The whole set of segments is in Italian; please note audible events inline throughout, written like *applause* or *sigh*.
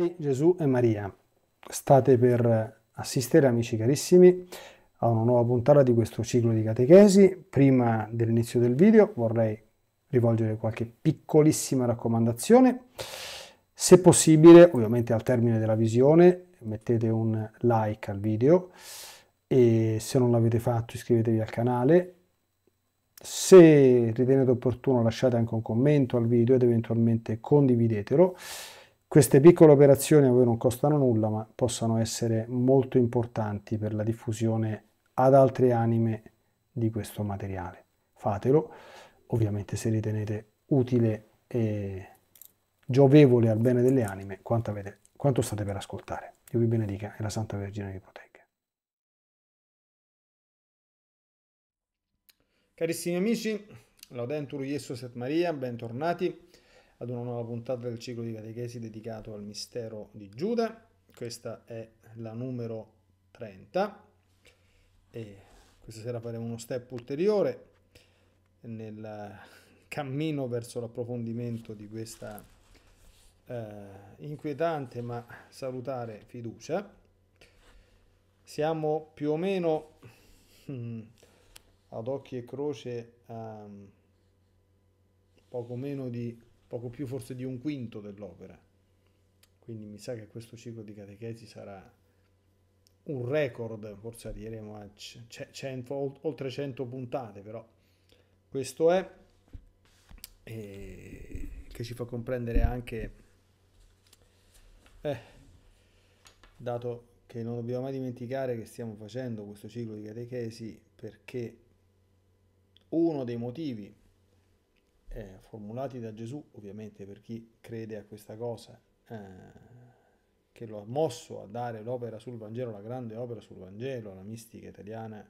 Beati Gesù e Maria. State per assistere, amici carissimi, a una nuova puntata di questo ciclo di catechesi. Prima dell'inizio del video vorrei rivolgere qualche piccolissima raccomandazione. Se possibile, ovviamente al termine della visione, mettete un like al video e se non l'avete fatto iscrivetevi al canale. Se ritenete opportuno lasciate anche un commento al video ed eventualmente condividetelo. Queste piccole operazioni a voi non costano nulla ma possono essere molto importanti per la diffusione ad altre anime di questo materiale. Fatelo, ovviamente se ritenete utile e giovevole al bene delle anime quanto, avete, quanto state per ascoltare. Dio vi benedica e la Santa Vergine vi protegga. Carissimi amici, Laudentur Jesus et Maria, bentornati ad una nuova puntata del ciclo di catechesi dedicato al mistero di Giuda. Questa è la numero 30 e questa sera faremo uno step ulteriore nel cammino verso l'approfondimento di questa eh, inquietante ma salutare fiducia. Siamo più o meno hmm, ad occhi e croce a poco meno di, poco più forse di un quinto dell'opera. Quindi mi sa che questo ciclo di catechesi sarà un record, forse arriveremo a 100, oltre 100 puntate, però questo è, che ci fa comprendere anche eh, dato che non dobbiamo mai dimenticare che stiamo facendo questo ciclo di catechesi perché uno dei motivi eh, formulati da Gesù, ovviamente per chi crede a questa cosa, eh, che lo ha mosso a dare l'opera sul Vangelo, la grande opera sul Vangelo, la mistica italiana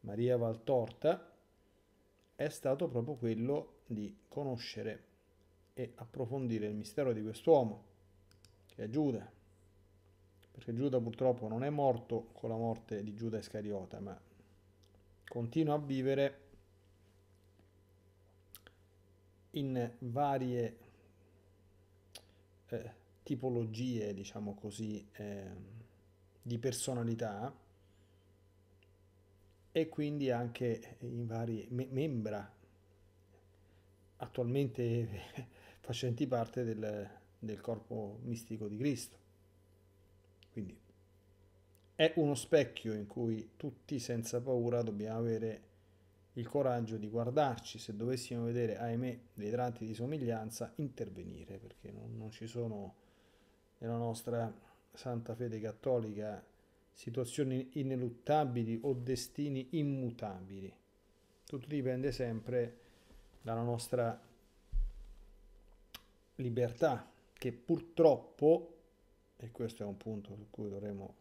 Maria Valtorta, è stato proprio quello di conoscere e approfondire il mistero di quest'uomo che è Giuda, perché Giuda purtroppo non è morto con la morte di Giuda Iscariota, ma continua a vivere in varie eh, tipologie, diciamo così, eh, di personalità e quindi anche in varie me- membra attualmente *laughs* facenti parte del, del corpo mistico di Cristo. Quindi è uno specchio in cui tutti senza paura dobbiamo avere il coraggio di guardarci, se dovessimo vedere, ahimè, dei tratti di somiglianza, intervenire, perché non, non ci sono nella nostra santa fede cattolica situazioni ineluttabili o destini immutabili. Tutto dipende sempre dalla nostra libertà, che purtroppo, e questo è un punto su cui dovremo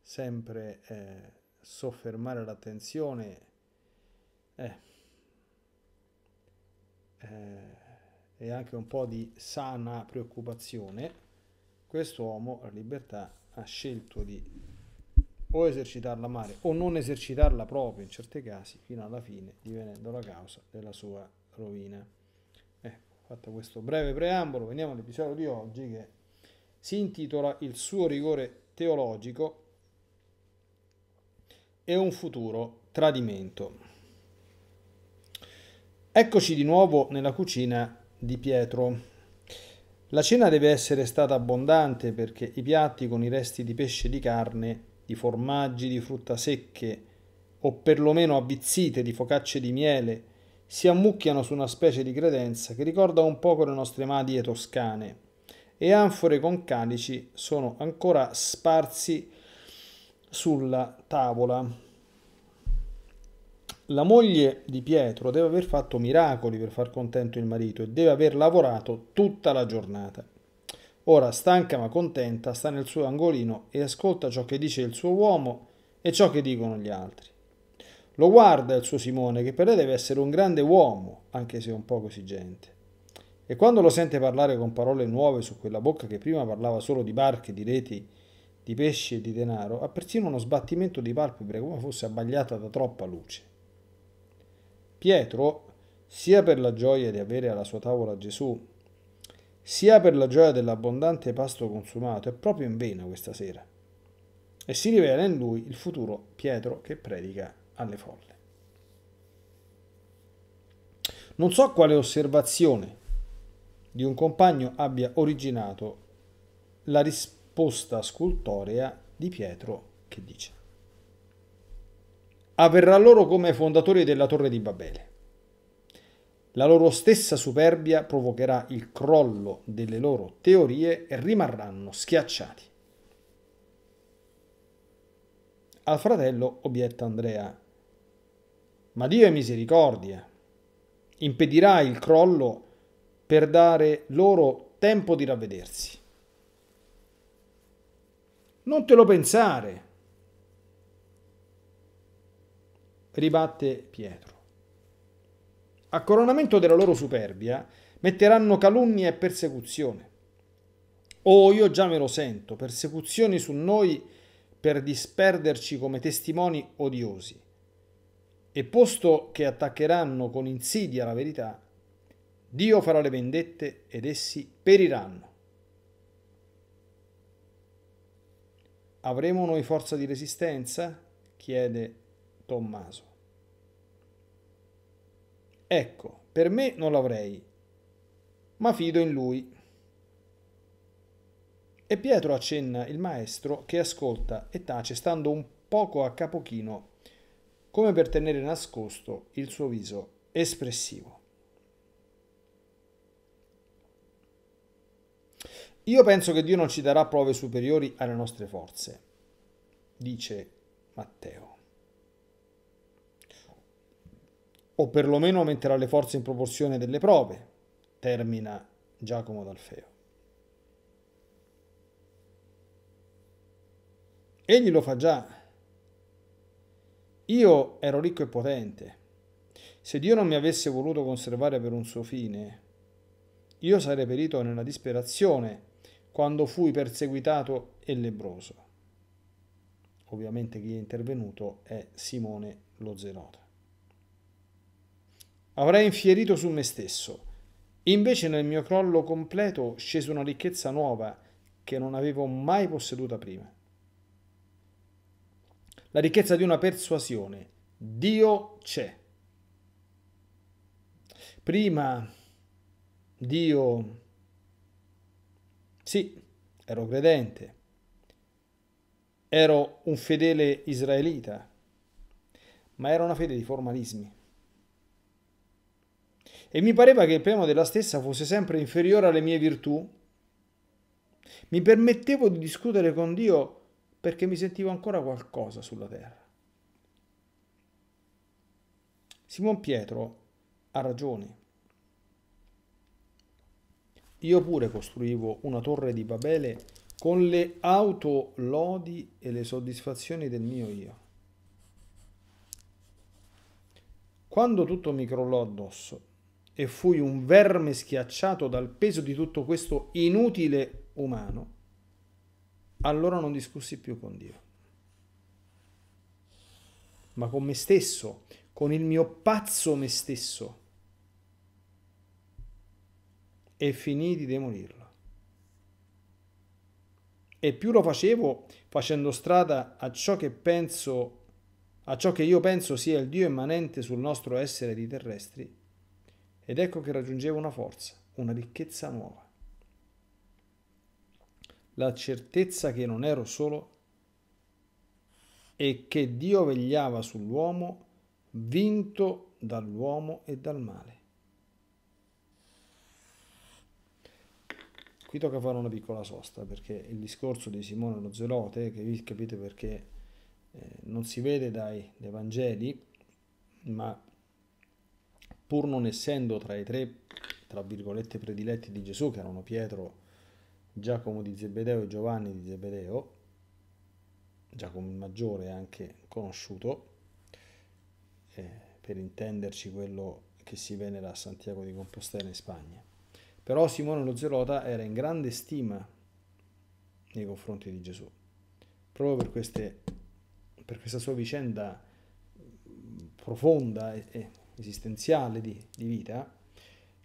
sempre eh, soffermare l'attenzione, eh, eh, e anche un po' di sana preoccupazione, quest'uomo la libertà ha scelto di o esercitarla male o non esercitarla proprio in certi casi fino alla fine divenendo la causa della sua rovina. Fatto questo breve preambolo, veniamo all'episodio di oggi che si intitola Il suo rigore teologico e un futuro tradimento. Eccoci di nuovo nella cucina di Pietro. La cena deve essere stata abbondante perché i piatti con i resti di pesce di carne, di formaggi, di frutta secche o perlomeno avvizzite di focacce di miele si ammucchiano su una specie di credenza che ricorda un poco le nostre madie toscane e anfore con calici sono ancora sparsi sulla tavola. La moglie di Pietro deve aver fatto miracoli per far contento il marito e deve aver lavorato tutta la giornata. Ora, stanca ma contenta, sta nel suo angolino e ascolta ciò che dice il suo uomo e ciò che dicono gli altri. Lo guarda il suo Simone, che per lei deve essere un grande uomo, anche se un poco esigente. E quando lo sente parlare con parole nuove su quella bocca che prima parlava solo di barche, di reti, di pesci e di denaro, ha persino uno sbattimento di palpebre come fosse abbagliata da troppa luce. Pietro, sia per la gioia di avere alla sua tavola Gesù, sia per la gioia dell'abbondante pasto consumato, è proprio in vena questa sera. E si rivela in lui il futuro Pietro che predica alle folle. Non so quale osservazione di un compagno abbia originato la risposta scultorea di Pietro che dice avverrà loro come fondatori della torre di Babele. La loro stessa superbia provocherà il crollo delle loro teorie e rimarranno schiacciati. Al fratello obietta Andrea, ma Dio è misericordia, impedirà il crollo per dare loro tempo di ravvedersi. Non te lo pensare, ribatte Pietro. A coronamento della loro superbia metteranno calunnia e persecuzione. Oh, io già me lo sento, persecuzioni su noi per disperderci come testimoni odiosi. E posto che attaccheranno con insidia la verità, Dio farà le vendette ed essi periranno. Avremo noi forza di resistenza? chiede Tommaso. Ecco, per me non l'avrei, ma fido in lui. E Pietro accenna il maestro che ascolta e tace stando un poco a capochino, come per tenere nascosto il suo viso espressivo. Io penso che Dio non ci darà prove superiori alle nostre forze, dice Matteo. O perlomeno aumenterà le forze in proporzione delle prove, termina Giacomo d'Alfeo. Egli lo fa già. Io ero ricco e potente. Se Dio non mi avesse voluto conservare per un suo fine, io sarei perito nella disperazione quando fui perseguitato e lebroso. Ovviamente chi è intervenuto è Simone lo Zelota avrei infierito su me stesso. Invece nel mio crollo completo scese una ricchezza nuova che non avevo mai posseduta prima. La ricchezza di una persuasione. Dio c'è. Prima Dio... Sì, ero credente, ero un fedele israelita, ma era una fede di formalismi e mi pareva che il piano della stessa fosse sempre inferiore alle mie virtù, mi permettevo di discutere con Dio perché mi sentivo ancora qualcosa sulla terra. Simon Pietro ha ragione. Io pure costruivo una torre di Babele con le autolodi e le soddisfazioni del mio io. Quando tutto mi crollò addosso e fui un verme schiacciato dal peso di tutto questo inutile umano, allora non discussi più con Dio, ma con me stesso, con il mio pazzo me stesso, e finì di demolirlo. E più lo facevo facendo strada a ciò che penso, a ciò che io penso sia il Dio immanente sul nostro essere di terrestri, ed ecco che raggiungeva una forza, una ricchezza nuova. La certezza che non ero solo e che Dio vegliava sull'uomo vinto dall'uomo e dal male. Qui tocca fare una piccola sosta perché il discorso di Simone lo Zelote, che vi capite perché eh, non si vede dai, dai Vangeli, ma pur non essendo tra i tre, tra virgolette, prediletti di Gesù, che erano Pietro, Giacomo di Zebedeo e Giovanni di Zebedeo, Giacomo il maggiore anche conosciuto, eh, per intenderci quello che si venera a Santiago di Compostela in Spagna. Però Simone lo Zelota era in grande stima nei confronti di Gesù, proprio per, queste, per questa sua vicenda profonda e, e esistenziale di, di vita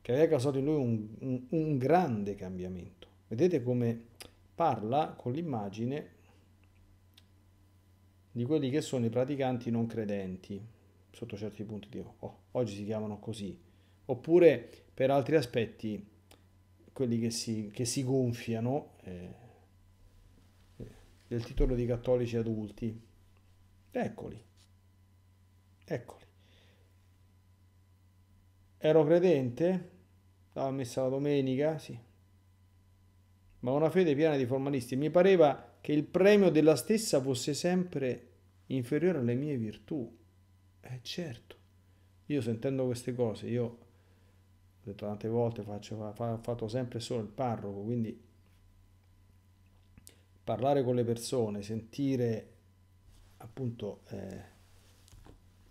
che aveva causato in lui un, un, un grande cambiamento. Vedete come parla con l'immagine di quelli che sono i praticanti non credenti, sotto certi punti di oh, oggi si chiamano così, oppure per altri aspetti quelli che si, che si gonfiano eh, del titolo di cattolici adulti. Eccoli, eccoli. Ero credente, dava messa la domenica, sì, ma una fede piena di formalisti. Mi pareva che il premio della stessa fosse sempre inferiore alle mie virtù. Eh certo, io sentendo queste cose, io ho detto tante volte, faccio, ho fatto sempre solo il parroco, quindi parlare con le persone, sentire appunto eh,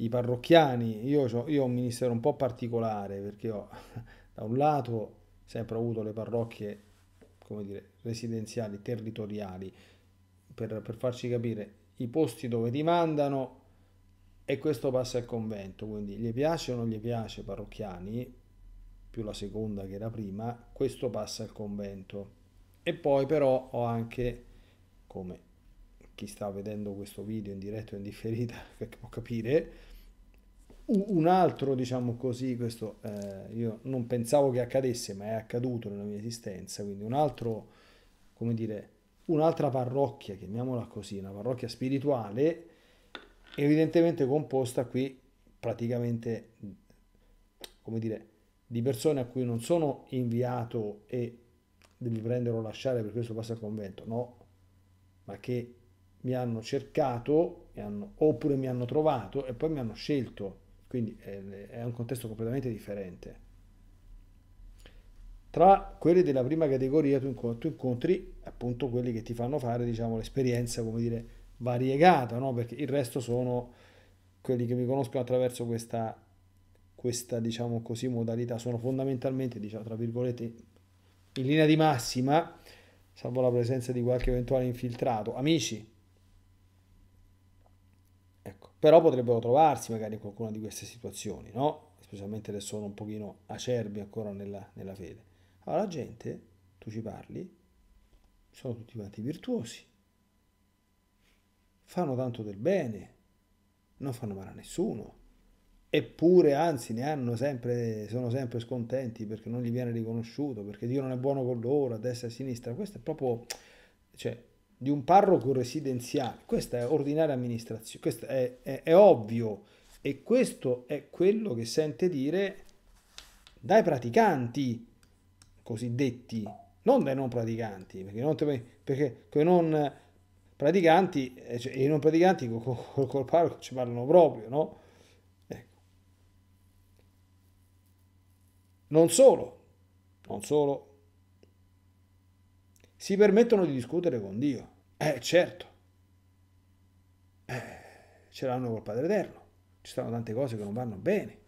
i parrocchiani, io ho, io ho un ministero un po' particolare perché ho *laughs* da un lato sempre avuto le parrocchie come dire, residenziali, territoriali, per, per farci capire i posti dove ti mandano e questo passa al convento, quindi gli piace o non gli piace parrocchiani, più la seconda che la prima, questo passa al convento. E poi però ho anche, come chi sta vedendo questo video in diretta o in differita *laughs* può capire, un altro, diciamo così, questo eh, io non pensavo che accadesse, ma è accaduto nella mia esistenza, quindi un altro, come dire, un'altra parrocchia, chiamiamola così, una parrocchia spirituale, evidentemente composta qui praticamente, come dire, di persone a cui non sono inviato e devi prendere o lasciare per questo passa al convento, no, ma che mi hanno cercato, mi hanno, oppure mi hanno trovato e poi mi hanno scelto quindi è un contesto completamente differente. Tra quelli della prima categoria tu incontri, appunto quelli che ti fanno fare diciamo, l'esperienza, come dire, variegata, no? perché il resto sono quelli che mi conoscono attraverso questa, questa diciamo così, modalità, sono fondamentalmente, diciamo, tra virgolette, in linea di massima, salvo la presenza di qualche eventuale infiltrato, amici, però potrebbero trovarsi magari in qualcuna di queste situazioni, no? Specialmente se sono un pochino acerbi ancora nella, nella fede. Allora la gente, tu ci parli, sono tutti quanti virtuosi, fanno tanto del bene, non fanno male a nessuno, eppure anzi ne hanno sempre, sono sempre scontenti perché non gli viene riconosciuto, perché Dio non è buono con loro, a destra e a sinistra. Questo è proprio, cioè, di un parroco residenziale. Questa è ordinaria amministrazione, questo è, è, è ovvio e questo è quello che sente dire dai praticanti cosiddetti, non dai non praticanti, perché non, perché i non praticanti, eh, cioè, i non praticanti col, col, col parroco ci parlano proprio, no? Ecco. Non solo, non solo, si permettono di discutere con Dio. Eh, certo. Eh, ce l'hanno col Padre Eterno. Ci stanno tante cose che non vanno bene.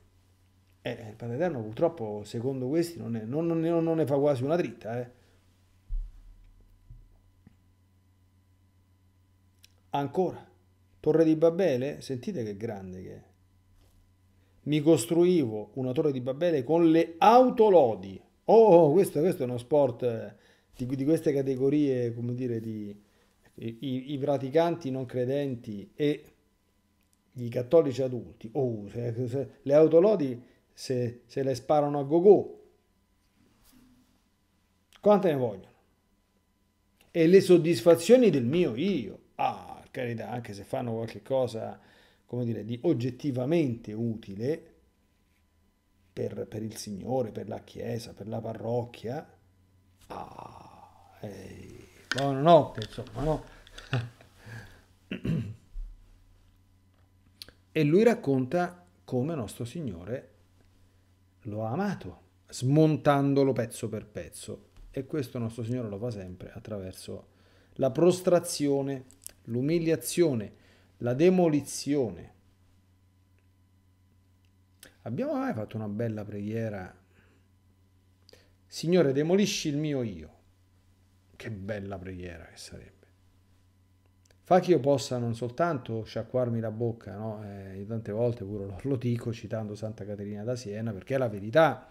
Eh, il Padre Eterno purtroppo, secondo questi, non, è, non, non, non ne fa quasi una dritta. Eh. Ancora, Torre di Babele, sentite che grande che è. Mi costruivo una torre di Babele con le autolodi. Oh, questo, questo è uno sport eh, di, di queste categorie, come dire, di i, i praticanti non credenti e i cattolici adulti, oh, se, se, le autolodi se, se le sparano a go-go, quante ne vogliono? E le soddisfazioni del mio io, ah, carità, anche se fanno qualche cosa, come dire, di oggettivamente utile per, per il Signore, per la Chiesa, per la parrocchia, ah, ehi buonanotte, insomma, no? e lui racconta come nostro Signore lo ha amato, smontandolo pezzo per pezzo. E questo nostro Signore lo fa sempre attraverso la prostrazione, l'umiliazione, la demolizione. Abbiamo mai fatto una bella preghiera? Signore, demolisci il mio io. Che bella preghiera che sarebbe. Fa che io possa non soltanto sciacquarmi la bocca, no? eh, tante volte pure lo, dico citando Santa Caterina da Siena, perché è la verità.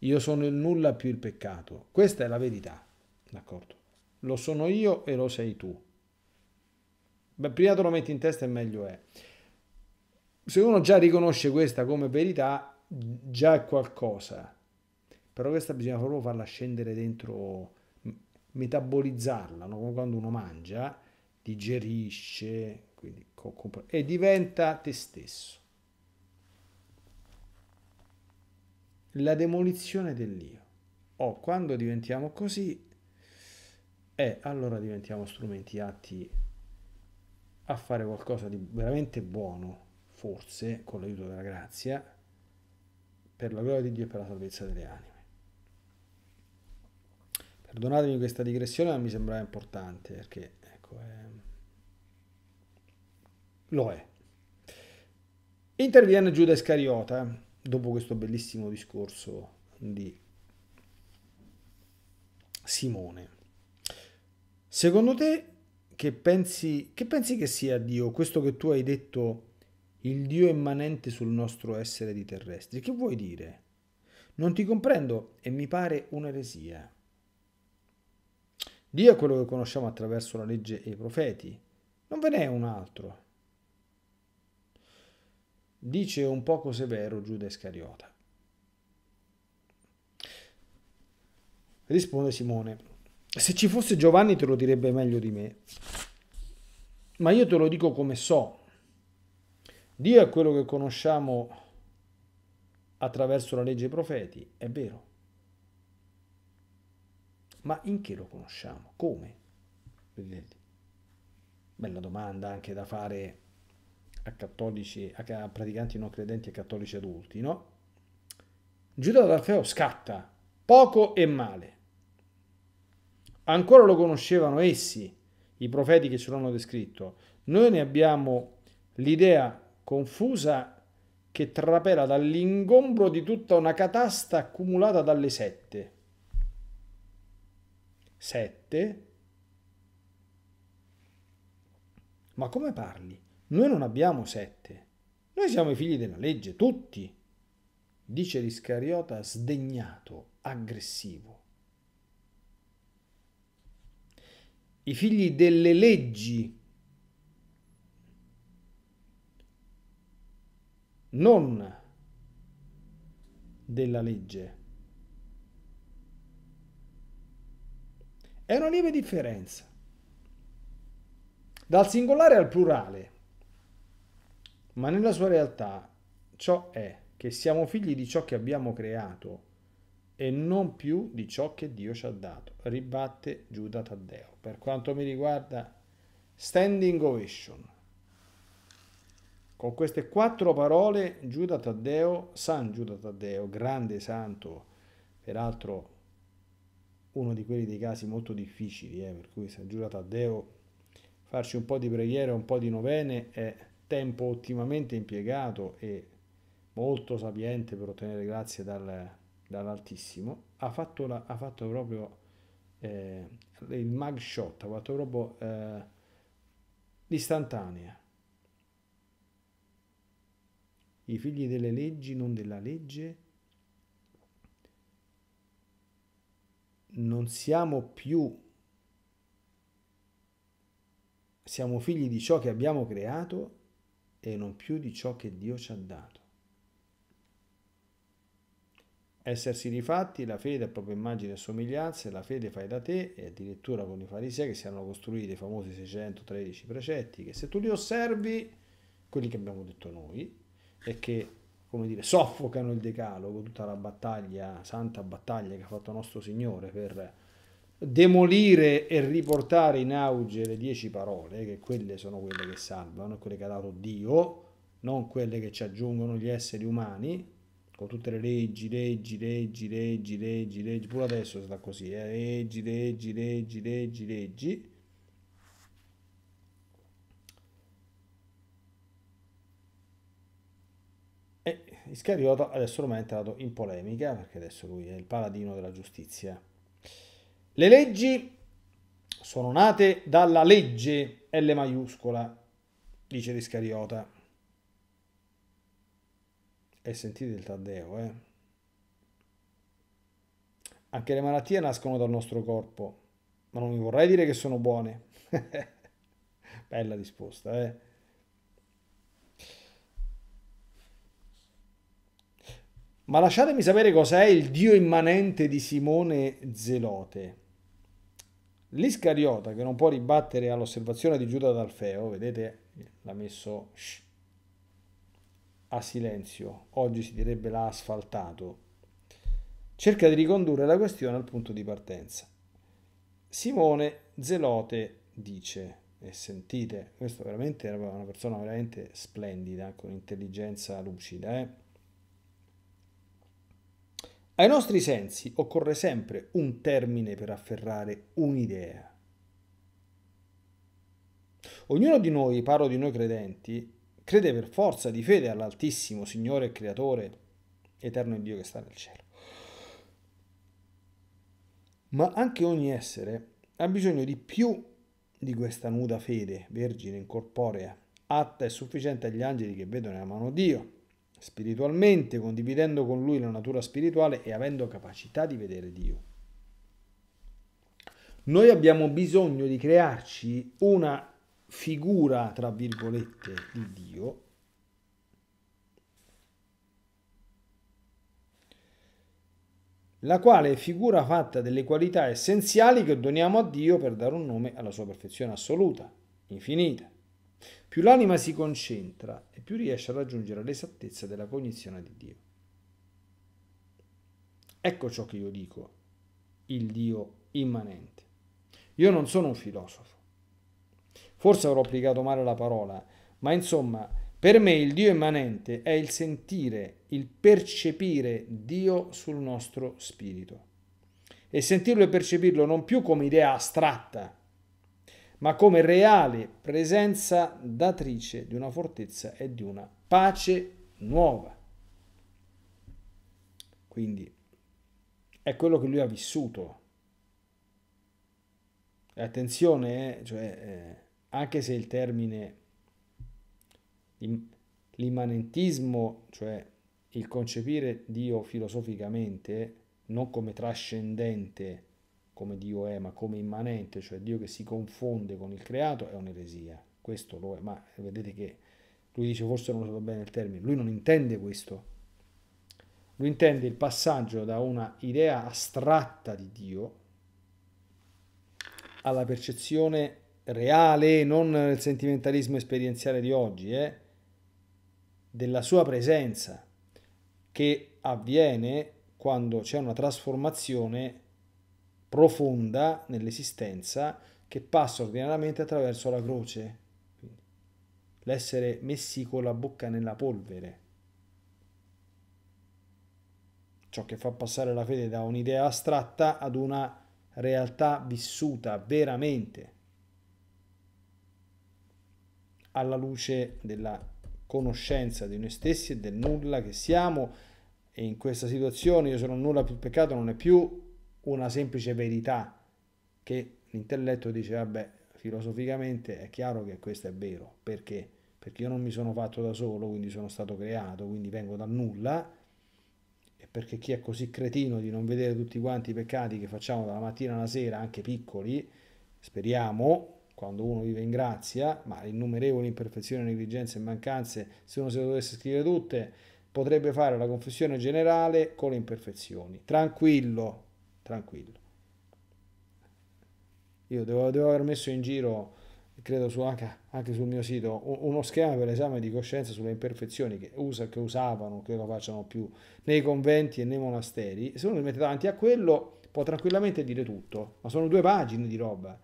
io sono il nulla più il peccato. Questa è la verità, d'accordo? Lo sono io e lo sei tu. Beh, prima te lo metti in testa e meglio è. Se uno già riconosce questa come verità, già è qualcosa. Però questa bisogna proprio farla scendere dentro, metabolizzarla, no? quando uno mangia, digerisce quindi, e diventa te stesso. La demolizione dell'io. Oh, quando diventiamo così, eh, allora diventiamo strumenti atti a fare qualcosa di veramente buono, forse con l'aiuto della grazia, per la gloria di Dio e per la salvezza delle anime. Perdonatemi questa digressione, ma mi sembrava importante perché ecco, è... lo è. Interviene Giuda Iscariota dopo questo bellissimo discorso di Simone. Secondo te che pensi, che pensi che sia Dio, questo che tu hai detto, il Dio immanente sul nostro essere di terrestri? Che vuoi dire? Non ti comprendo e mi pare un'eresia. Dio è quello che conosciamo attraverso la legge e i profeti. Non ve n'è un altro. Dice un poco severo Giuda Iscariota. Risponde Simone. Se ci fosse Giovanni te lo direbbe meglio di me. Ma io te lo dico come so. Dio è quello che conosciamo attraverso la legge e i profeti, è vero. Ma in che lo conosciamo? Come? Vedete? Bella domanda anche da fare a cattolici, a praticanti non credenti e cattolici adulti, no? Giuda d'Alfeo scatta, poco e male. Ancora lo conoscevano essi, i profeti che ce l'hanno descritto. Noi ne abbiamo l'idea confusa che trapela dall'ingombro di tutta una catasta accumulata dalle sette. 7. Ma come parli? Noi non abbiamo sette. Noi siamo i figli della legge, tutti. Dice l'Iscariota sdegnato, aggressivo. I figli delle leggi, non della legge. È una lieve differenza. Dal singolare al plurale. Ma nella sua realtà ciò è che siamo figli di ciò che abbiamo creato e non più di ciò che Dio ci ha dato. Ribatte Giuda Taddeo. Per quanto mi riguarda, standing ovation. Con queste quattro parole Giuda Taddeo, San Giuda Taddeo, grande santo, peraltro uno di quelli dei casi molto difficili, eh, per cui San Giulio Taddeo farci un po' di preghiere, un po' di novene è tempo ottimamente impiegato e molto sapiente per ottenere grazie dal, dall'Altissimo, ha fatto, la, ha fatto proprio eh, il mug shot, ha fatto proprio eh, l'istantanea. I figli delle leggi, non della legge, non siamo più, siamo figli di ciò che abbiamo creato e non più di ciò che Dio ci ha dato. Essersi rifatti, la fede a propria immagine e somiglianza, la fede fai da te e addirittura con i farisei che si erano costruiti i famosi 613 precetti, che se tu li osservi, quelli che abbiamo detto noi, e che come dire, soffocano il decalogo, tutta la battaglia, santa battaglia che ha fatto nostro Signore per demolire e riportare in auge le dieci parole, che quelle sono quelle che salvano, quelle che ha dato Dio, non quelle che ci aggiungono gli esseri umani, con tutte le leggi, leggi, leggi, leggi, leggi, leggi, pure adesso sta così, eh? leggi, leggi, leggi, leggi, leggi, Iscariota adesso ormai è entrato in polemica perché adesso lui è il paladino della giustizia. Le leggi sono nate dalla legge L maiuscola, dice l'Iscariota. E sentite il Taddeo, eh? anche le malattie nascono dal nostro corpo, ma non mi vorrei dire che sono buone. *laughs* Bella risposta, eh? Ma lasciatemi sapere cos'è il Dio immanente di Simone Zelote. L'Iscariota, che non può ribattere all'osservazione di Giuda d'Alfeo, vedete, l'ha messo shh, a silenzio, oggi si direbbe l'ha asfaltato, cerca di ricondurre la questione al punto di partenza. Simone Zelote dice, e sentite, questo veramente era una persona veramente splendida, con intelligenza lucida, eh? Ai nostri sensi occorre sempre un termine per afferrare un'idea. Ognuno di noi, parlo di noi credenti, crede per forza di fede all'Altissimo Signore e Creatore, eterno Dio che sta nel cielo. Ma anche ogni essere ha bisogno di più di questa nuda fede, vergine, incorporea, atta e sufficiente agli angeli che vedono e amano Dio spiritualmente, condividendo con lui la natura spirituale e avendo capacità di vedere Dio. Noi abbiamo bisogno di crearci una figura, tra virgolette, di Dio la quale è figura fatta delle qualità essenziali che doniamo a Dio per dare un nome alla sua perfezione assoluta, infinita. Più l'anima si concentra e più riesce a raggiungere l'esattezza della cognizione di Dio. Ecco ciò che io dico, il Dio immanente. Io non sono un filosofo. Forse avrò applicato male la parola, ma insomma, per me il Dio immanente è il sentire, il percepire Dio sul nostro spirito. E sentirlo e percepirlo non più come idea astratta, ma come reale presenza datrice di una fortezza e di una pace nuova. Quindi è quello che lui ha vissuto. Attenzione, eh, cioè, eh, anche se il termine l'immanentismo, cioè il concepire Dio filosoficamente, non come trascendente, come Dio è, ma come immanente, cioè Dio che si confonde con il creato, è un'eresia. Questo lo è, ma vedete che lui dice forse non ho usato bene il termine, lui non intende questo. Lui intende il passaggio da una idea astratta di Dio alla percezione reale, non nel sentimentalismo esperienziale di oggi, eh, della sua presenza che avviene quando c'è una trasformazione profonda nell'esistenza che passa ordinariamente attraverso la croce, l'essere messi con la bocca nella polvere. Ciò che fa passare la fede da un'idea astratta ad una realtà vissuta veramente alla luce della conoscenza di noi stessi e del nulla che siamo e in questa situazione io sono nulla più peccato non è più una semplice verità che l'intelletto dice vabbè filosoficamente è chiaro che questo è vero. Perché? Perché io non mi sono fatto da solo quindi sono stato creato quindi vengo dal nulla. E perché chi è così cretino di non vedere tutti quanti i peccati che facciamo dalla mattina alla sera anche piccoli speriamo quando uno vive in grazia ma innumerevoli imperfezioni negligenze e mancanze se uno se le dovesse scrivere tutte potrebbe fare la confessione generale con le imperfezioni. Tranquillo tranquillo. Io devo, devo aver messo in giro, credo su, anche, anche, sul mio sito, uno schema per l'esame di coscienza sulle imperfezioni che, usa, che usavano, che lo facciano più nei conventi e nei monasteri. Se uno si mette davanti a quello può tranquillamente dire tutto, ma sono due pagine di roba.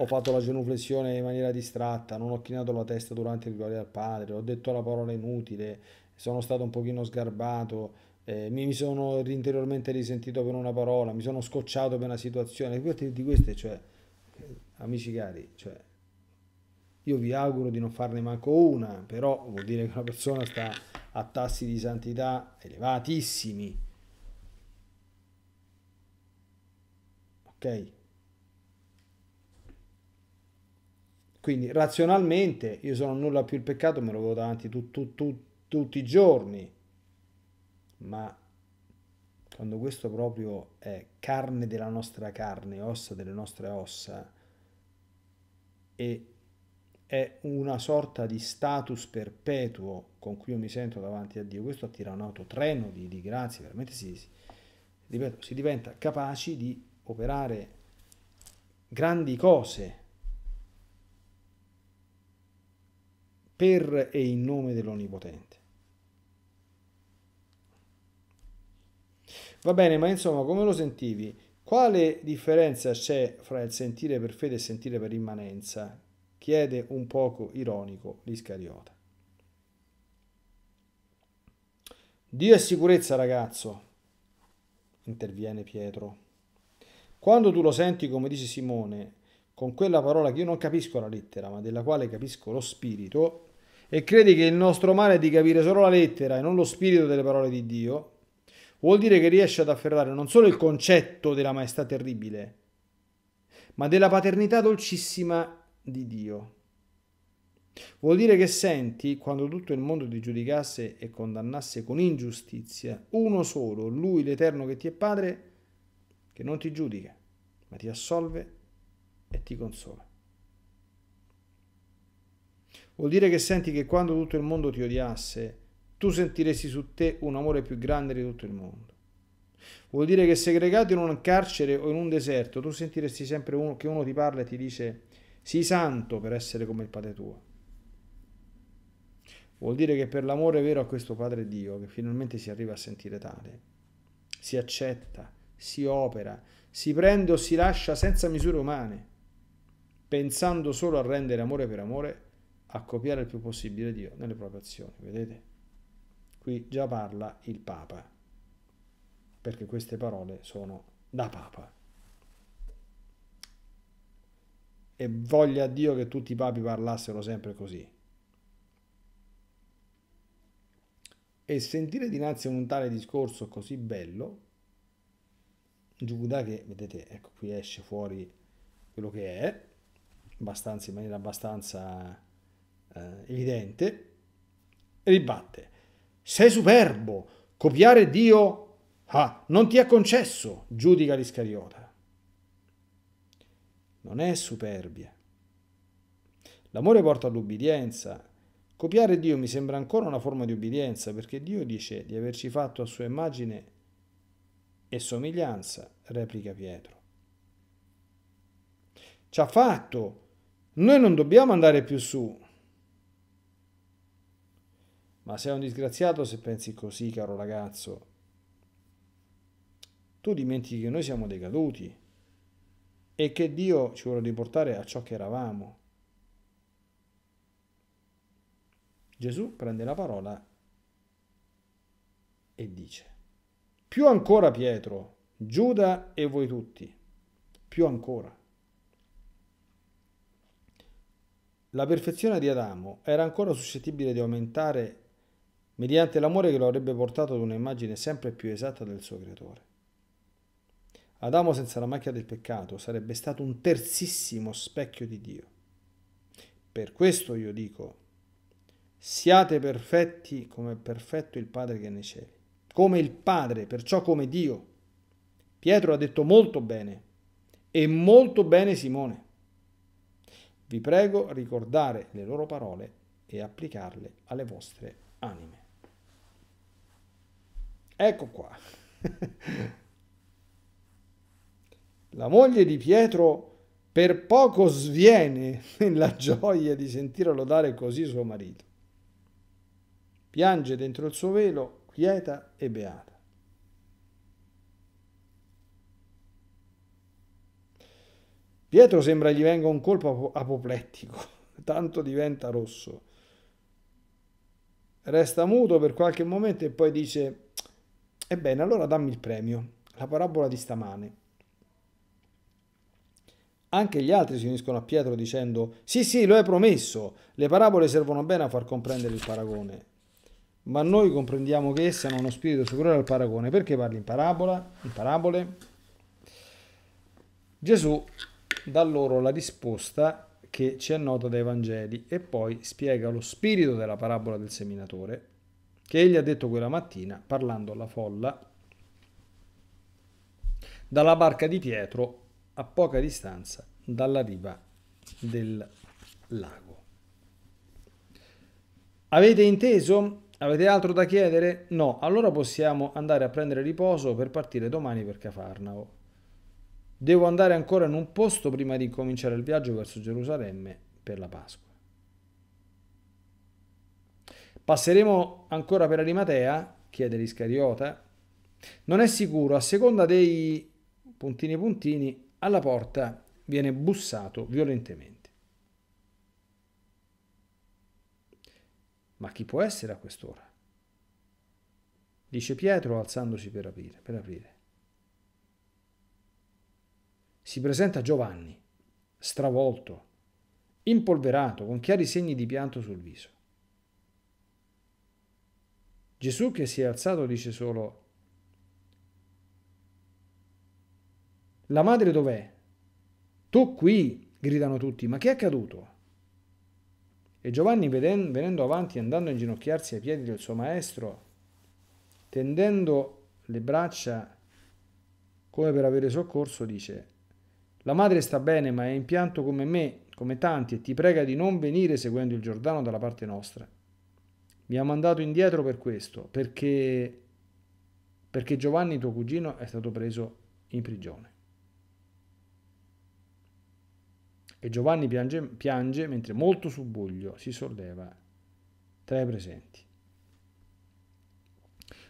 Ho fatto la genuflessione in maniera distratta, non ho chinato la testa durante il gloria al Padre, ho detto la parola inutile, sono stato un pochino sgarbato, eh, mi sono interiormente risentito per una parola, mi sono scocciato per una situazione, di queste, cioè, amici cari, cioè, io vi auguro di non farne manco una, però vuol dire che una persona sta a tassi di santità elevatissimi. Ok? Quindi razionalmente io sono nulla più il peccato, me lo vedo davanti tu, tu, tu, tutti i giorni ma quando questo proprio è carne della nostra carne, ossa delle nostre ossa, e è una sorta di status perpetuo con cui io mi sento davanti a Dio, questo attira un autotreno di, di grazie, veramente si, si, ripeto, si diventa capaci di operare grandi cose per e in nome dell'Onnipotente. Va bene, ma insomma, come lo sentivi? Quale differenza c'è fra il sentire per fede e sentire per immanenza? Chiede un poco ironico l'Iscariota. Dio è sicurezza, ragazzo, interviene Pietro. Quando tu lo senti, come dice Simone, con quella parola che io non capisco la lettera, ma della quale capisco lo spirito, e credi che il nostro male è di capire solo la lettera e non lo spirito delle parole di Dio, vuol dire che riesci ad afferrare non solo il concetto della maestà terribile, ma della paternità dolcissima di Dio. Vuol dire che senti, quando tutto il mondo ti giudicasse e condannasse con ingiustizia, uno solo, Lui l'Eterno che ti è Padre, che non ti giudica, ma ti assolve e ti consola. Vuol dire che senti che quando tutto il mondo ti odiasse, tu sentiresti su te un amore più grande di tutto il mondo. Vuol dire che segregato in un carcere o in un deserto, tu sentiresti sempre uno, che uno ti parla e ti dice sii santo per essere come il Padre tuo. Vuol dire che per l'amore vero a questo Padre Dio, che finalmente si arriva a sentire tale, si accetta, si opera, si prende o si lascia senza misure umane, pensando solo a rendere amore per amore, a copiare il più possibile Dio nelle proprie azioni. Vedete? Qui già parla il Papa, perché queste parole sono da Papa. E voglia Dio che tutti i papi parlassero sempre così. E sentire dinanzi a un tale discorso così bello, Giuda che, vedete, ecco qui esce fuori quello che è, abbastanza, in maniera abbastanza eh, evidente, ribatte. Sei superbo, copiare Dio ah, non ti è concesso, giudica l'Iscariota. Non è superbia. L'amore porta all'ubbidienza. Copiare Dio mi sembra ancora una forma di ubbidienza perché Dio dice di averci fatto a sua immagine e somiglianza, replica Pietro. Ci ha fatto. Noi non dobbiamo andare più su. Ma sei un disgraziato se pensi così, caro ragazzo. Tu dimentichi che noi siamo decaduti e che Dio ci vuole riportare a ciò che eravamo. Gesù prende la parola e dice, più ancora Pietro, Giuda e voi tutti, più ancora. La perfezione di Adamo era ancora suscettibile di aumentare mediante l'amore che lo avrebbe portato ad un'immagine sempre più esatta del suo creatore. Adamo senza la macchia del peccato sarebbe stato un terzissimo specchio di Dio. Per questo io dico, siate perfetti come è perfetto il Padre che è nei cieli come il Padre, perciò come Dio. Pietro ha detto molto bene e molto bene Simone. Vi prego ricordare le loro parole e applicarle alle vostre anime. Ecco qua. La moglie di Pietro per poco sviene nella gioia di sentire lodare così suo marito. Piange dentro il suo velo quieta e beata. Pietro sembra gli venga un colpo apoplettico, *laughs* tanto diventa rosso. Resta muto per qualche momento e poi dice, ebbene allora dammi il premio, la parabola di stamane. Anche gli altri si uniscono a Pietro dicendo, sì sì, lo hai promesso, le parabole servono bene a far comprendere il paragone ma noi comprendiamo che esse hanno uno spirito superiore al paragone. Perché parli in parabola, in parabole? Gesù dà loro la risposta che ci è nota dai Vangeli e poi spiega lo spirito della parabola del seminatore che egli ha detto quella mattina parlando alla folla dalla barca di Pietro a poca distanza dalla riva del lago. Avete inteso? Avete altro da chiedere? No, allora possiamo andare a prendere riposo per partire domani per Cafarnao. Devo andare ancora in un posto prima di cominciare il viaggio verso Gerusalemme per la Pasqua. Passeremo ancora per Arimatea? chiede l'Iscariota. Non è sicuro, a seconda dei puntini puntini, alla porta viene bussato violentemente. Ma chi può essere a quest'ora? Dice Pietro alzandosi per aprire. Per aprire. Si presenta Giovanni, stravolto, impolverato, con chiari segni di pianto sul viso. Gesù che si è alzato dice solo, La madre dov'è? Tu qui, gridano tutti, ma che è accaduto? E Giovanni, venendo avanti andando a inginocchiarsi ai piedi del suo maestro, tendendo le braccia come per avere soccorso, dice, La madre sta bene, ma è in pianto come me, come tanti, e ti prega di non venire seguendo il Giordano dalla parte nostra. Mi ha mandato indietro per questo, perché, perché Giovanni, tuo cugino, è stato preso in prigione. E Giovanni piange, piange mentre molto subbuglio si solleva tra i presenti.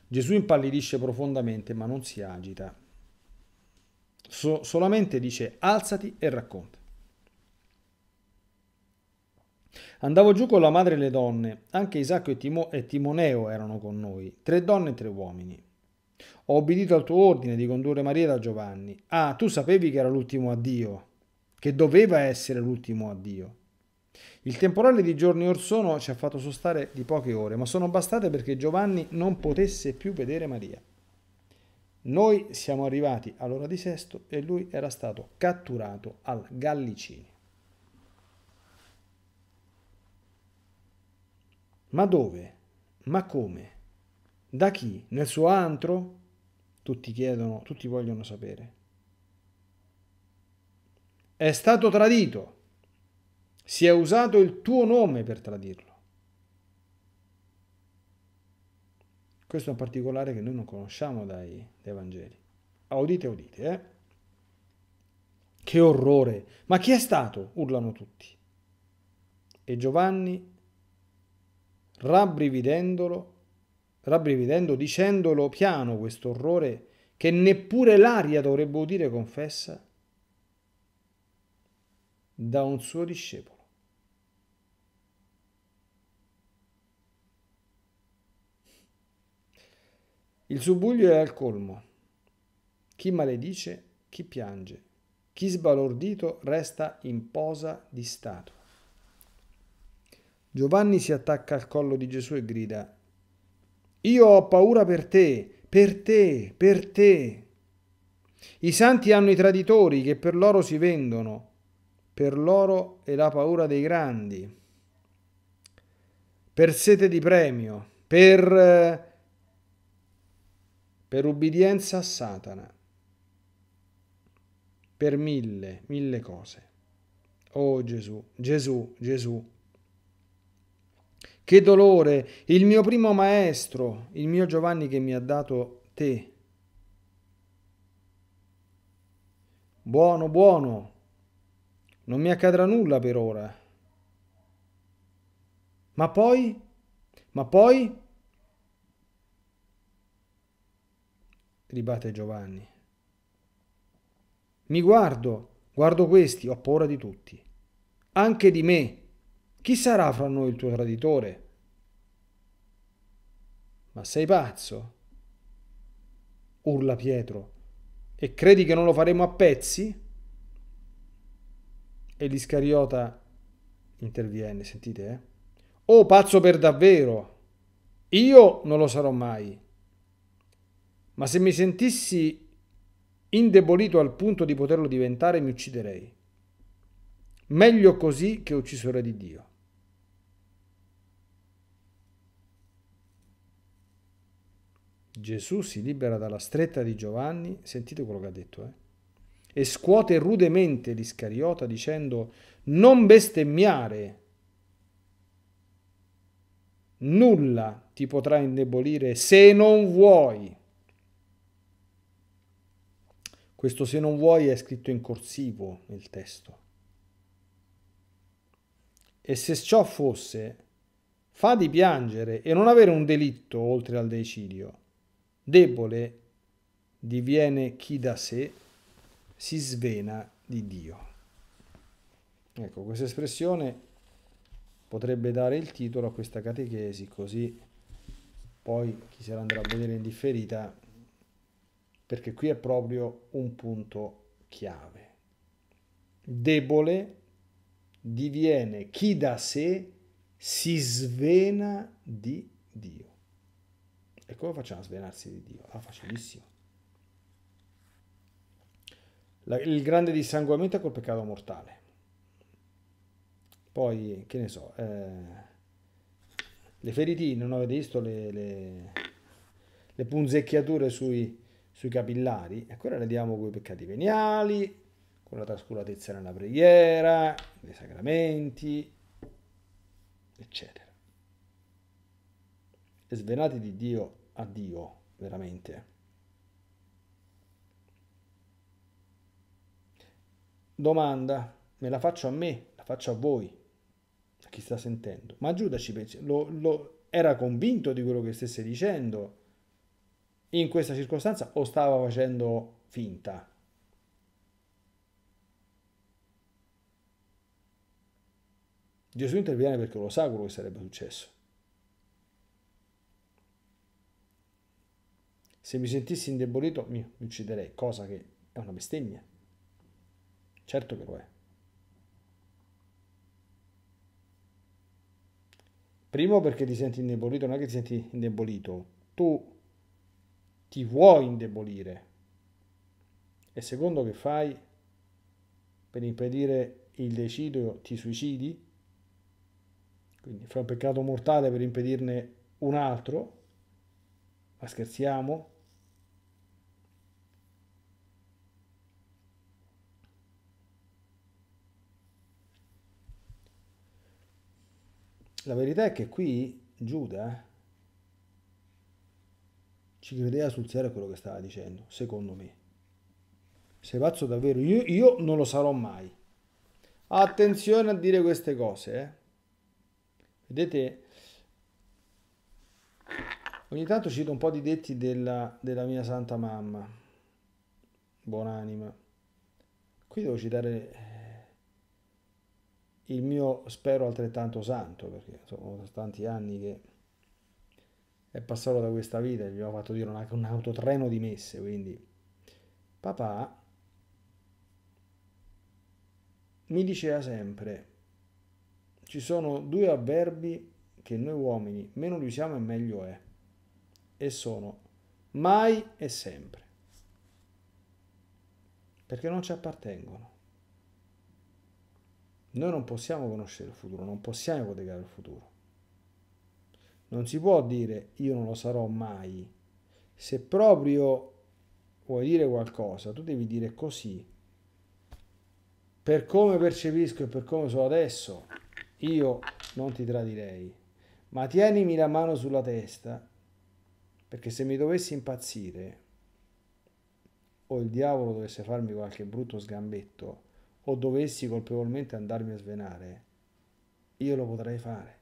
Gesù impallidisce profondamente ma non si agita. So, solamente dice alzati e racconta. Andavo giù con la madre e le donne, anche Isacco e, Timo, e Timoneo erano con noi, tre donne e tre uomini. Ho obbedito al tuo ordine di condurre Maria da Giovanni. Ah, tu sapevi che era l'ultimo addio che doveva essere l'ultimo addio. Il temporale di giorni or sono ci ha fatto sostare di poche ore, ma sono bastate perché Giovanni non potesse più vedere Maria. Noi siamo arrivati all'ora di sesto e lui era stato catturato al Gallicinio. Ma dove? Ma come? Da chi? Nel suo antro? Tutti chiedono, tutti vogliono sapere. È stato tradito. Si è usato il tuo nome per tradirlo. Questo è un particolare che noi non conosciamo dai, dai Vangeli. Udite, udite, eh? Che orrore! Ma chi è stato? urlano tutti. E Giovanni, rabbrividendolo, rabbrividendo, dicendolo piano questo orrore che neppure l'aria dovrebbe udire, confessa, da un suo discepolo. Il subbuglio è al colmo. Chi maledice, chi piange, chi sbalordito resta in posa di statua. Giovanni si attacca al collo di Gesù e grida, Io ho paura per te, per te, per te. I santi hanno i traditori che per loro si vendono per loro è la paura dei grandi, per sete di premio, per, per ubbidienza a Satana, per mille, mille cose. Oh Gesù, Gesù, Gesù. Che dolore, il mio primo maestro, il mio Giovanni che mi ha dato te. Buono, buono, non mi accadrà nulla per ora. Ma poi? Ma poi? Ribate Giovanni. Mi guardo, guardo questi, ho paura di tutti. Anche di me. Chi sarà fra noi il tuo traditore? Ma sei pazzo? urla Pietro. E credi che non lo faremo a pezzi? E l'Iscariota interviene, sentite? Eh? Oh, pazzo per davvero! Io non lo sarò mai. Ma se mi sentissi indebolito al punto di poterlo diventare, mi ucciderei. Meglio così che uccisore di Dio. Gesù si libera dalla stretta di Giovanni, sentite quello che ha detto, eh? e scuote rudemente l'Iscariota dicendo non bestemmiare, nulla ti potrà indebolire se non vuoi. Questo se non vuoi è scritto in corsivo nel testo. E se ciò fosse, fa di piangere e non avere un delitto oltre al deicidio. Debole diviene chi da sé si svena di Dio. Ecco, questa espressione potrebbe dare il titolo a questa catechesi, così poi chi se la andrà a vedere in differita perché qui è proprio un punto chiave. Debole diviene chi da sé si svena di Dio. E come facciamo a svenarsi di Dio? Ah, facilissimo. La, il grande dissanguamento è col peccato mortale. Poi, che ne so, eh, le feritine, non avete visto le, le, le punzecchiature sui, sui capillari, quella le diamo con i peccati veniali, con la trascuratezza nella preghiera, nei sacramenti, eccetera. E svenati di Dio a Dio, veramente. Domanda, me la faccio a me, la faccio a voi, a chi sta sentendo. Ma Giuda ci lo, lo, era convinto di quello che stesse dicendo? in questa circostanza o stava facendo finta? Gesù interviene perché lo sa quello che sarebbe successo. Se mi sentissi indebolito mi, mi ucciderei, cosa che è una bestemmia. Certo che lo è. Primo perché ti senti indebolito, non è che ti senti indebolito, tu ti vuoi indebolire. E secondo che fai per impedire il decidio ti suicidi? Quindi fai un peccato mortale per impedirne un altro? Ma scherziamo? La verità è che qui Giuda ci credeva sul serio quello che stava dicendo, secondo me. Sei pazzo davvero? Io, io non lo sarò mai. Attenzione a dire queste cose, eh. Vedete, ogni tanto cito un po' di detti della, della mia santa mamma, buonanima. Qui devo citare eh, il mio spero altrettanto santo, perché sono tanti anni che è passato da questa vita e gli ho fatto dire un autotreno di messe, quindi papà mi diceva sempre ci sono due avverbi che noi uomini meno li usiamo e meglio è. E sono mai e sempre. Perché non ci appartengono. Noi non possiamo conoscere il futuro non possiamo ipotecare il futuro. Non si può dire io non lo sarò mai. Se proprio vuoi dire qualcosa, tu devi dire così. Per come percepisco e per come sono adesso, io non ti tradirei. Ma tienimi la mano sulla testa, perché se mi dovessi impazzire, o il diavolo dovesse farmi qualche brutto sgambetto, o dovessi colpevolmente andarmi a svenare, io lo potrei fare.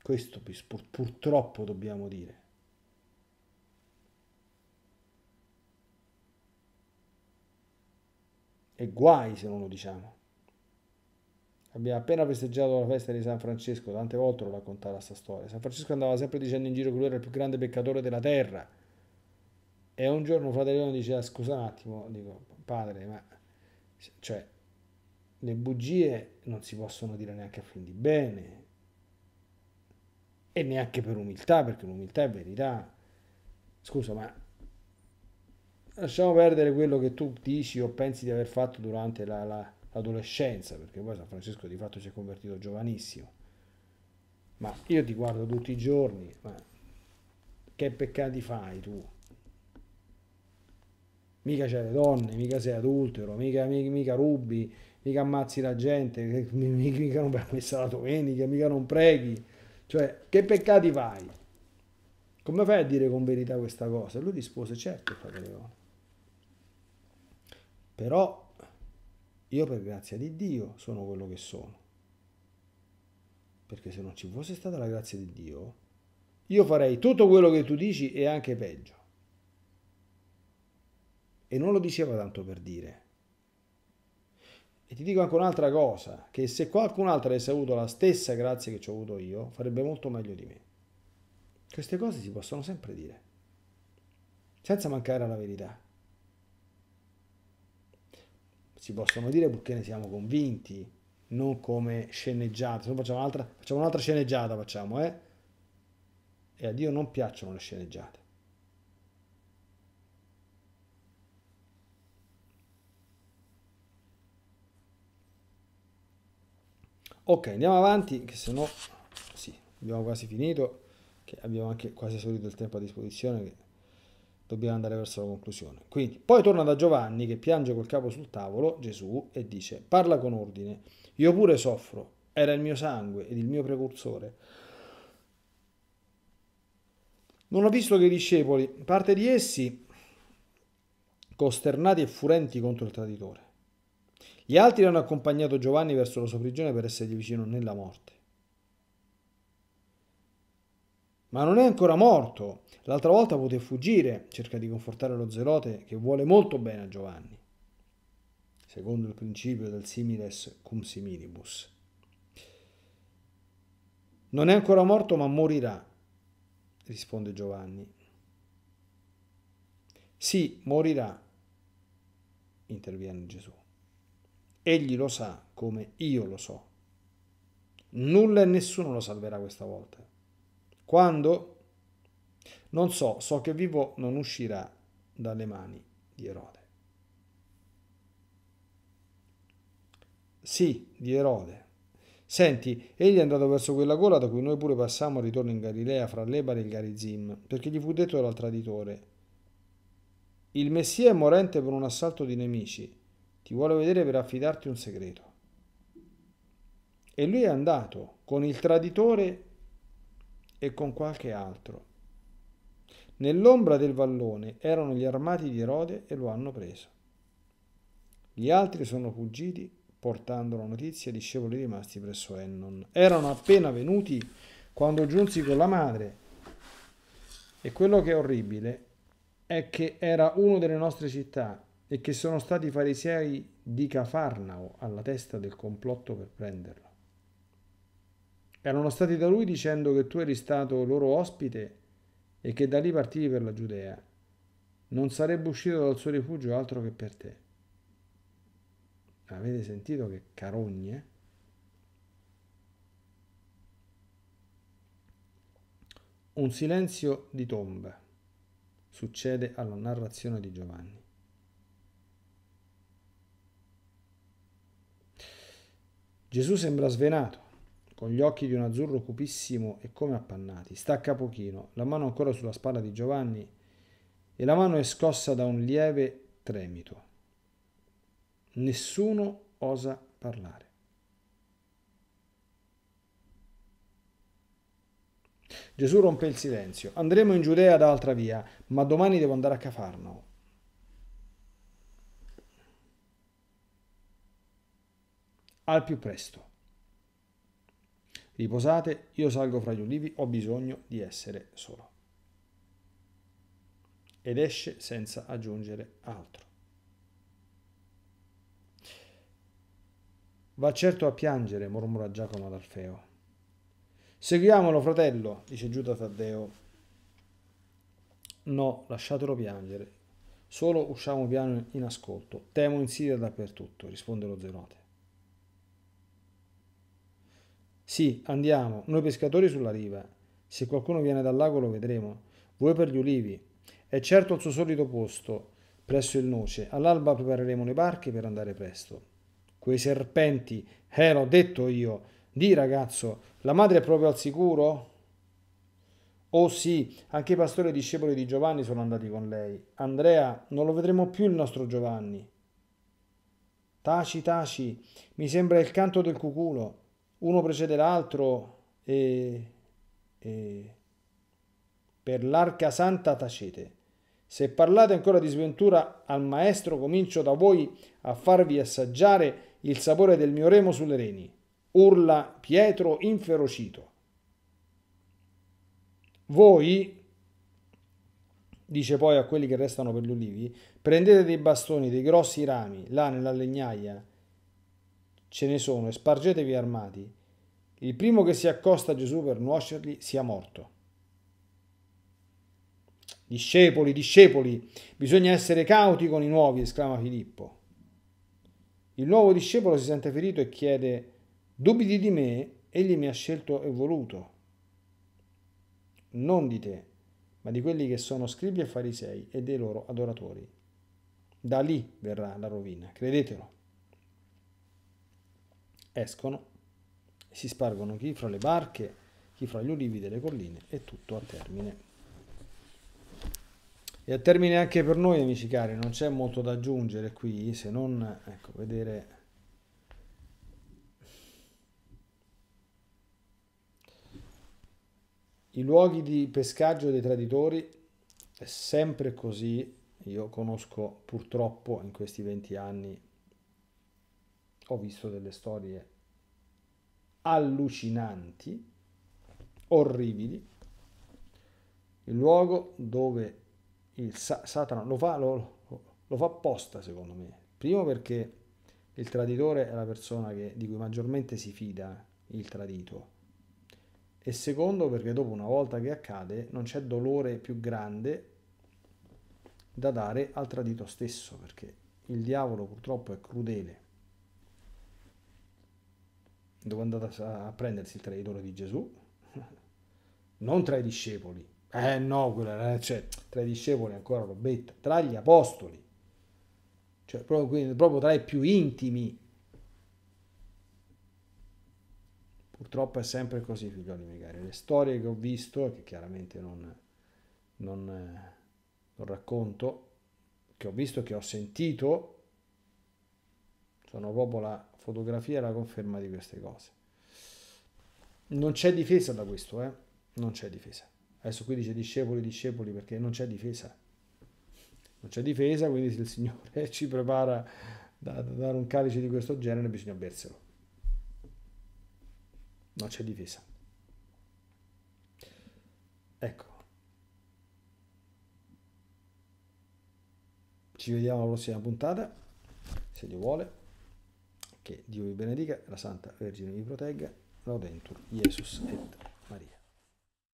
Questo pur, purtroppo dobbiamo dire. E guai se non lo diciamo. Abbiamo appena festeggiato la festa di San Francesco, tante volte l'ho raccontata questa storia. San Francesco andava sempre dicendo in giro che lui era il più grande peccatore della terra. E un giorno fratello diceva, scusa un attimo, dico, padre, ma cioè, le bugie non si possono dire neanche a fin di bene, e neanche per umiltà, perché l'umiltà è verità. Scusa, ma lasciamo perdere quello che tu dici o pensi di aver fatto durante la, la, l'adolescenza, perché poi San Francesco di fatto si è convertito giovanissimo. Ma io ti guardo tutti i giorni, ma che peccati fai tu? Mica c'è le donne, mica sei adultero, mica, mica, mica rubi, mica ammazzi la gente, *laughs* mica, non vai a messa la domenica, mica non preghi. Cioè, che peccati fai? Come fai a dire con verità questa cosa? Lui rispose, certo, fratello. Però io per grazia di Dio sono quello che sono. Perché se non ci fosse stata la grazia di Dio, io farei tutto quello che tu dici e anche peggio. E non lo diceva tanto per dire. E ti dico anche un'altra cosa, che se qualcun altro avesse avuto la stessa grazia che ci ho avuto io, farebbe molto meglio di me. Queste cose si possono sempre dire, senza mancare alla verità. Si possono dire perché ne siamo convinti, non come sceneggiate. Se no facciamo un'altra, facciamo un'altra sceneggiata, facciamo, eh? E a Dio non piacciono le sceneggiate. Ok, andiamo avanti, che se no, sì, abbiamo quasi finito, che abbiamo anche quasi esaurito il tempo a disposizione, dobbiamo andare verso la conclusione. Quindi, poi torna da Giovanni che piange col capo sul tavolo, Gesù, e dice, parla con ordine, io pure soffro, era il mio sangue ed il mio precursore. Non ho visto che i discepoli, parte di essi, costernati e furenti contro il traditore. Gli altri hanno accompagnato Giovanni verso la sua prigione per essergli vicino nella morte. Ma non è ancora morto. L'altra volta poté fuggire, cerca di confortare lo zelote che vuole molto bene a Giovanni, secondo il principio del similes cum similibus. Non è ancora morto, ma morirà, risponde Giovanni. Sì, morirà, interviene Gesù. Egli lo sa come io lo so. Nulla e nessuno lo salverà questa volta. Quando? Non so, so che vivo non uscirà dalle mani di Erode. Sì, di Erode. Senti, egli è andato verso quella gola da cui noi pure passammo al ritorno in Galilea fra l'Ebar e il Garizim, perché gli fu detto dal traditore, il Messia è morente per un assalto di nemici ti vuole vedere per affidarti un segreto. E lui è andato con il traditore e con qualche altro. Nell'ombra del vallone erano gli armati di Erode e lo hanno preso. Gli altri sono fuggiti portando la notizia ai discepoli rimasti presso Ennon. Erano appena venuti quando giunsi con la madre e quello che è orribile è che era uno delle nostre città e che sono stati i farisei di Cafarnao alla testa del complotto per prenderlo. Erano stati da lui dicendo che tu eri stato loro ospite e che da lì partivi per la Giudea. Non sarebbe uscito dal suo rifugio altro che per te. Avete sentito che carogne? Un silenzio di tomba succede alla narrazione di Giovanni. Gesù sembra svenato, con gli occhi di un azzurro cupissimo e come appannati. Stacca pochino, la mano ancora sulla spalla di Giovanni e la mano è scossa da un lieve tremito. Nessuno osa parlare. Gesù rompe il silenzio. Andremo in Giudea da altra via, ma domani devo andare a Cafarnao. al più presto. Riposate, io salgo fra gli ulivi, ho bisogno di essere solo. Ed esce senza aggiungere altro. Va certo a piangere, mormora Giacomo ad Alfeo. Seguiamolo, fratello, dice Giuda Taddeo. No, lasciatelo piangere. Solo usciamo piano in ascolto. Temo insidia dappertutto, risponde lo zelote. Sì, andiamo, noi pescatori sulla riva. Se qualcuno viene dal lago lo vedremo. Voi per gli ulivi. È certo il suo solito posto, presso il noce. All'alba prepareremo le barche per andare presto. Quei serpenti, eh, l'ho detto io. Di ragazzo, la madre è proprio al sicuro? Oh sì, anche i pastori e discepoli di Giovanni sono andati con lei. Andrea, non lo vedremo più il nostro Giovanni. Taci, taci, mi sembra il canto del cuculo. Uno precede l'altro e... e... Per l'arca santa tacete. Se parlate ancora di sventura al maestro, comincio da voi a farvi assaggiare il sapore del mio remo sulle reni. Urla Pietro inferocito. Voi, dice poi a quelli che restano per gli ulivi, prendete dei bastoni, dei grossi rami, là nella legnaia, ce ne sono, e spargetevi armati. Il primo che si accosta a Gesù per nuocergli sia morto. Discepoli, discepoli, bisogna essere cauti con i nuovi, esclama Filippo. Il nuovo discepolo si sente ferito e chiede, dubiti di me? Egli mi ha scelto e voluto. Non di te, ma di quelli che sono scribi e farisei e dei loro adoratori. Da lì verrà la rovina, credetelo. Escono si spargono chi fra le barche, chi fra gli ulivi delle colline e tutto a termine. E a termine anche per noi, amici cari, non c'è molto da aggiungere qui se non ecco, vedere i luoghi di pescaggio dei traditori. È sempre così. Io conosco purtroppo in questi 20 anni, ho visto delle storie allucinanti, orribili. Il luogo dove il Satana lo fa, lo, lo fa apposta secondo me. Primo perché il traditore è la persona che, di cui maggiormente si fida il tradito. E secondo perché dopo una volta che accade non c'è dolore più grande da dare al tradito stesso, perché il diavolo purtroppo è crudele. Dove è andato a prendersi il traditore di Gesù? Non tra i discepoli, eh no, quella, cioè, tra i discepoli ancora robetta, tra gli apostoli, cioè proprio, quindi, proprio tra i più intimi. Purtroppo è sempre così, figlioli miei. Le storie che ho visto, che chiaramente non, non, non racconto, che ho visto, che ho sentito, sono proprio la fotografia e la conferma di queste cose. Non c'è difesa da questo, eh? Non c'è difesa. Adesso qui dice discepoli, discepoli perché non c'è difesa. Non c'è difesa, quindi se il Signore *laughs* ci prepara da, da dare un calice di questo genere bisogna berselo. Non c'è difesa. Ecco. Ci vediamo alla prossima puntata, se Dio vuole. Che Dio vi benedica, la Santa Vergine vi protegga. Laudentur, Jesus et Maria.